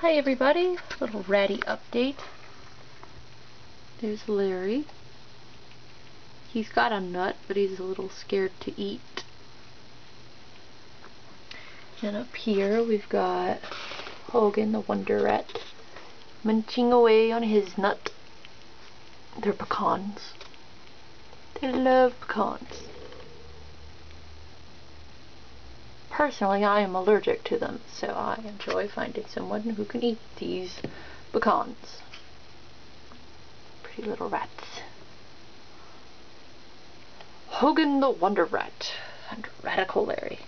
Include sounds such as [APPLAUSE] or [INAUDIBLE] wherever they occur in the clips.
Hi everybody, little ratty update. There's Larry. He's got a nut, but he's a little scared to eat. And up here we've got Hogan the Wonder Rat munching away on his nut. They're pecans. They love pecans. Personally, I am allergic to them, so I enjoy finding someone who can eat these pecans. Pretty little rats. Hogan the Wonder Rat and Radical Larry.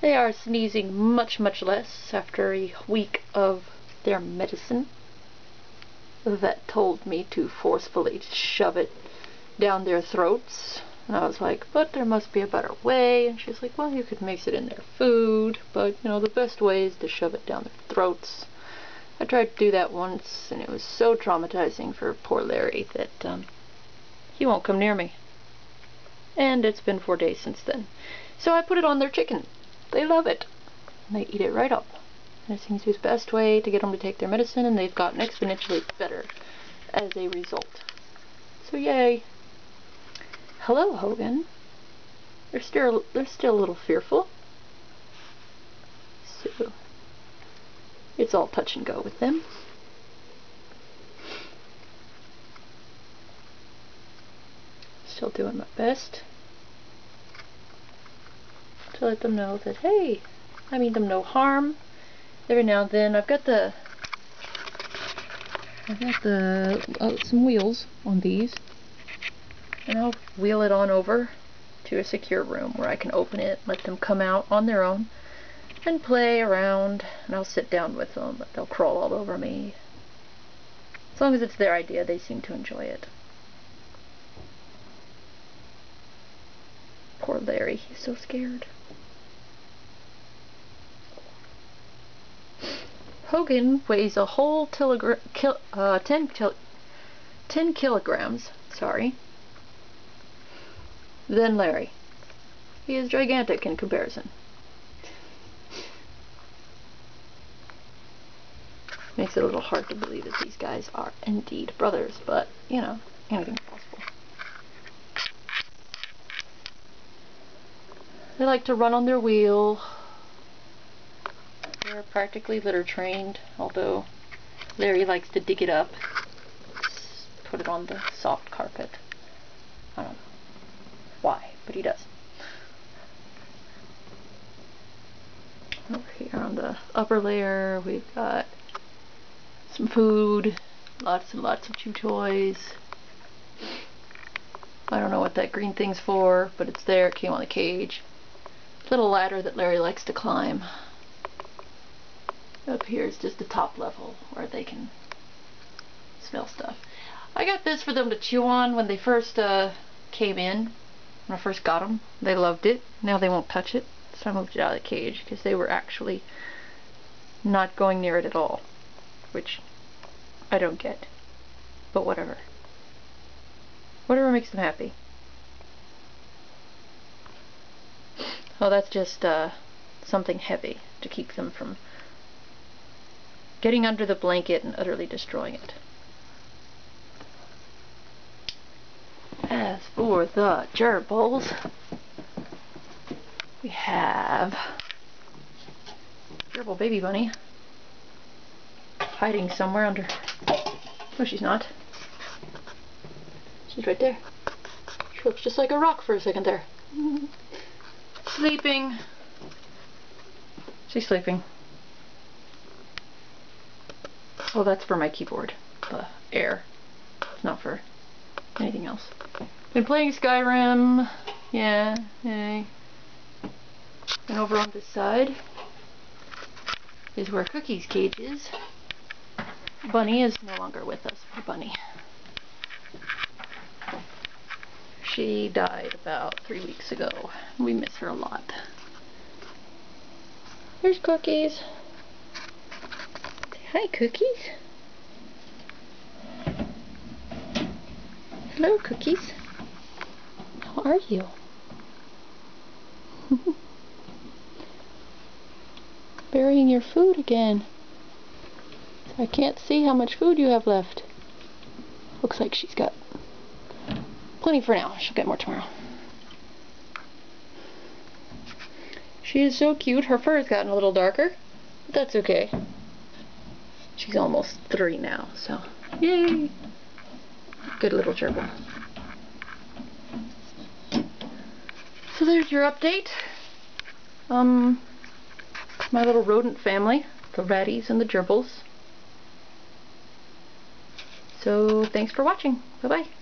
They are sneezing much, much less after a week of their medicine. The vet told me to forcefully shove it down their throats and I was like, but there must be a better way. And she's like, well, you could mix it in their food, but, you know, the best way is to shove it down their throats. I tried to do that once, and it was so traumatizing for poor Larry that um, he won't come near me. And it's been four days since then. So I put it on their chicken. They love it. And they eat it right up. And it seems to be the best way to get them to take their medicine, and they've gotten exponentially better as a result. So yay. Hello, Hogan. They're still they're still a little fearful. So it's all touch and go with them. Still doing my best to let them know that hey, I mean them no harm. Every now and then I've got the I've got the uh, some wheels on these and I'll wheel it on over to a secure room where I can open it, let them come out on their own and play around and I'll sit down with them but they'll crawl all over me. As long as it's their idea they seem to enjoy it. Poor Larry he's so scared. Hogan weighs a whole kil uh, 10, 10 kilograms sorry than Larry. He is gigantic in comparison. Makes it a little hard to believe that these guys are indeed brothers, but, you know, anything's possible. They like to run on their wheel. They're practically litter trained, although Larry likes to dig it up, put it on the soft carpet. I don't know why, but he does. Over here on the upper layer, we've got some food, lots and lots of chew toys. I don't know what that green thing's for, but it's there. It came on the cage. Little ladder that Larry likes to climb. Up here is just the top level where they can smell stuff. I got this for them to chew on when they first uh, came in when I first got them. They loved it. Now they won't touch it. So I moved it out of the cage because they were actually not going near it at all. Which I don't get. But whatever. Whatever makes them happy. Oh, that's just uh, something heavy to keep them from getting under the blanket and utterly destroying it. As for the gerbils, we have gerbil baby bunny hiding somewhere under. No, she's not. She's right there. She looks just like a rock for a second there. sleeping. She's sleeping. Oh, that's for my keyboard. The air. It's not for anything else. Been playing Skyrim. Yeah, hey. And over on this side is where Cookie's cage is. Bunny is no longer with us. Poor Bunny. She died about three weeks ago. We miss her a lot. There's Cookies. Hi, Cookies. Hello, Cookies. How are you? [LAUGHS] Burying your food again. I can't see how much food you have left. Looks like she's got plenty for now. She'll get more tomorrow. She is so cute. Her fur has gotten a little darker, but that's okay. She's almost three now, so yay! Good little gerbil. So there's your update. Um, my little rodent family, the ratties and the gerbils. So thanks for watching. Bye bye.